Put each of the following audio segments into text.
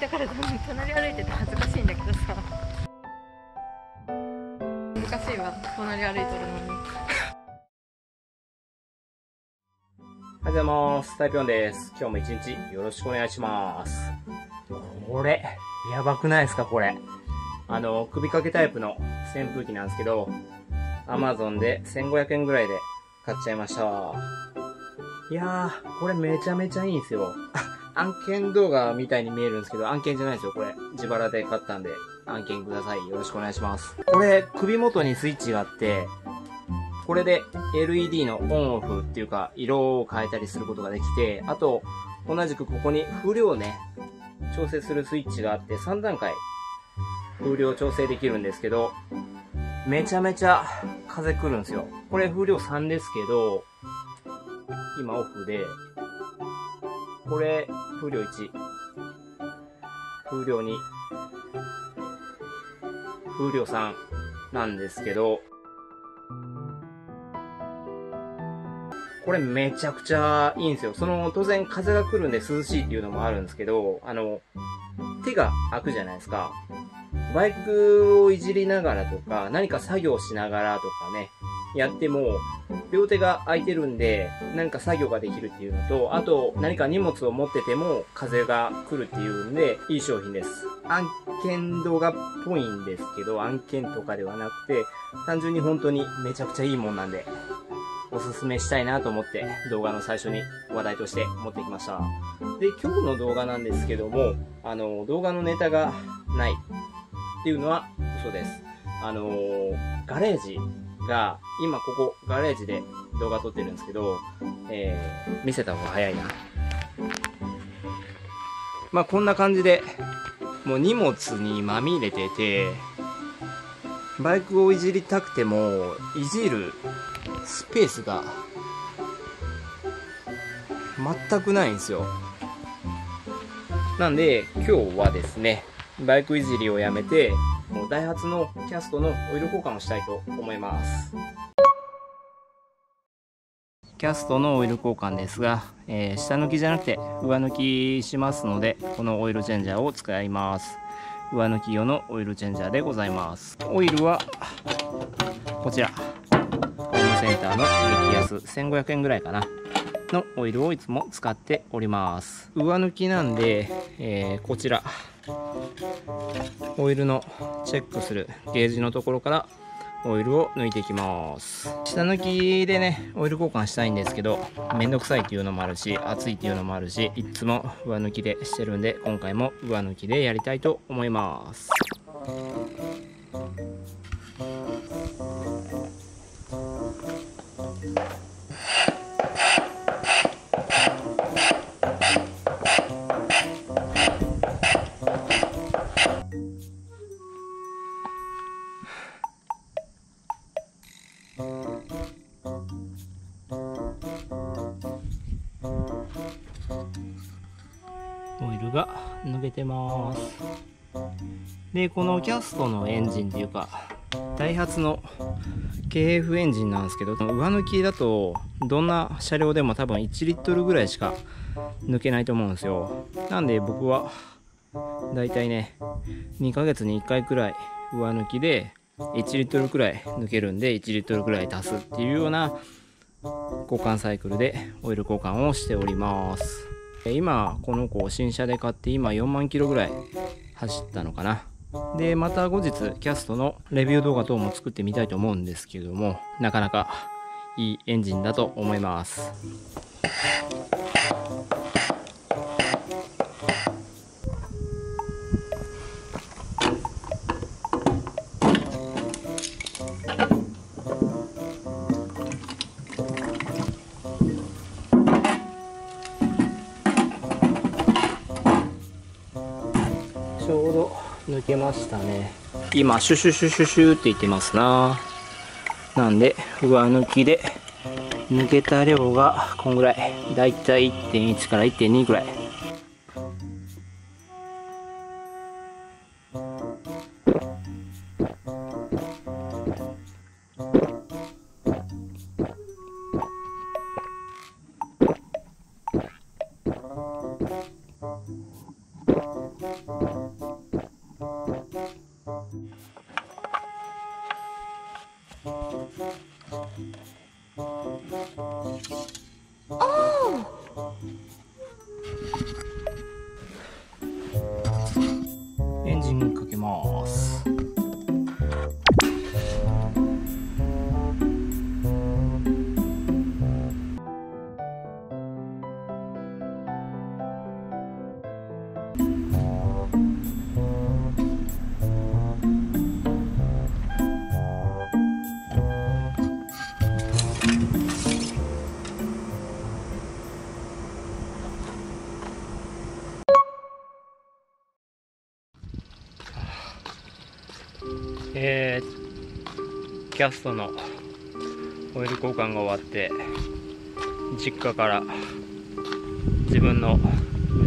だから隣歩いてて恥ずかしいんだけどさ難しいわ隣歩いてるのにおはようございます。タイピョンです。今日も一日よろしくお願いします。これ、やばくないですかこれ。あの、首掛けタイプの扇風機なんですけど、アマゾンで1500円ぐらいで買っちゃいました。いやー、これめちゃめちゃいいんですよ。案件動画みたいに見えるんですけど、案件じゃないですよ、これ。自腹で買ったんで、案件ください。よろしくお願いします。これ、首元にスイッチがあって、これで LED のオンオフっていうか、色を変えたりすることができて、あと、同じくここに風量をね、調整するスイッチがあって、3段階風量調整できるんですけど、めちゃめちゃ風来るんですよ。これ風量3ですけど、今オフで、これ風量1、風量2、風量3なんですけど、これめちゃくちゃいいんですよ。その、当然風が来るんで涼しいっていうのもあるんですけど、あの、手が空くじゃないですか。バイクをいじりながらとか、何か作業しながらとかね、やっても、両手が空いてるんで、何か作業ができるっていうのと、あと、何か荷物を持ってても、風が来るっていうんで、いい商品です。案件動画っぽいんですけど、案件とかではなくて、単純に本当にめちゃくちゃいいもんなんで、おすすめしたいなと思って動画の最初に話題として持ってきました。で、今日の動画なんですけども、あの、動画のネタがないっていうのは嘘です。あのガレージが、今ここガレージで動画撮ってるんですけど、えー、見せた方が早いな。まあこんな感じで、もう荷物にまみれてて、バイクをいじりたくても、いじるスペースが全くないんですよなんで今日はですねバイクいじりをやめてダイハツのキャストのオイル交換をしたいと思います。キャストのオイル交換ですが、えー下抜きじゃなくて上抜きしますのでこのオイルチェンジャーを使います。上抜き用のオイルチェンジャーでございます。オイルはこちら。ホームセンターの激安1500円ぐらいかな。のオイルをいつも使っております。上抜きなんで、えーこちら。オイルのチェックするゲージのところからオイルを抜いていきます。下抜きでねオイル交換したいんですけどめんどくさいっていうのもあるし暑いっていうのもあるしいつも上抜きでしてるんで今回も上抜きでやりたいと思います。オイルが抜けてます。でこのキャストのエンジンっていうかダイハツの KF エンジンなんですけど上抜きだとどんな車両でも多分1リットルぐらいしか抜けないと思うんですよ。なんで僕はだいたいね2ヶ月に1回くらい上抜きで1リットルくらい抜けるんで1リットルくらい足すっていうような交換サイクルでオイル交換をしております。今この子を新車で買って今4万キロぐらい走ったのかな。でまた後日キャストのレビュー動画等も作ってみたいと思うんですけどもなかなかいいエンジンだと思います。抜けましたね。今シュシュシュシュシュって言ってますな。なんで上抜きで抜けた量がこんぐらい。だいたい1.1から1.2ぐらい。エキャストのオイル交換が終わって実家から自分の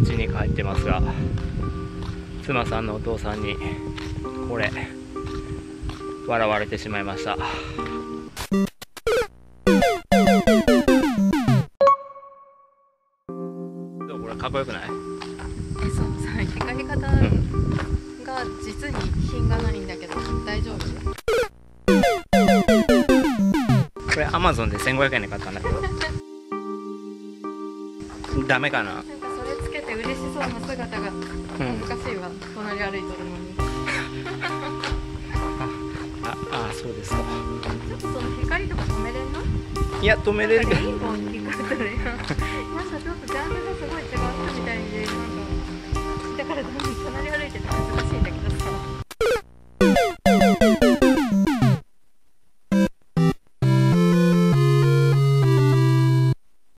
家に帰ってますが妻さんのお父さんにこれ笑われてしまいました。どうこれかっこよくない？えそうさ光り方がうん実に品がないんだけど大丈夫？アマゾンで1500円で買ったんだけど。ダメかな？なんかそれつけて嬉しそうな姿がうん。恥ずかしいわ。隣歩いとるのに。ああそうですか。ちょっとその光とか止めれんの？いや止めれる。けどなんかレインボーに光ってるやんなんかちょっとジャンルがすごい違っ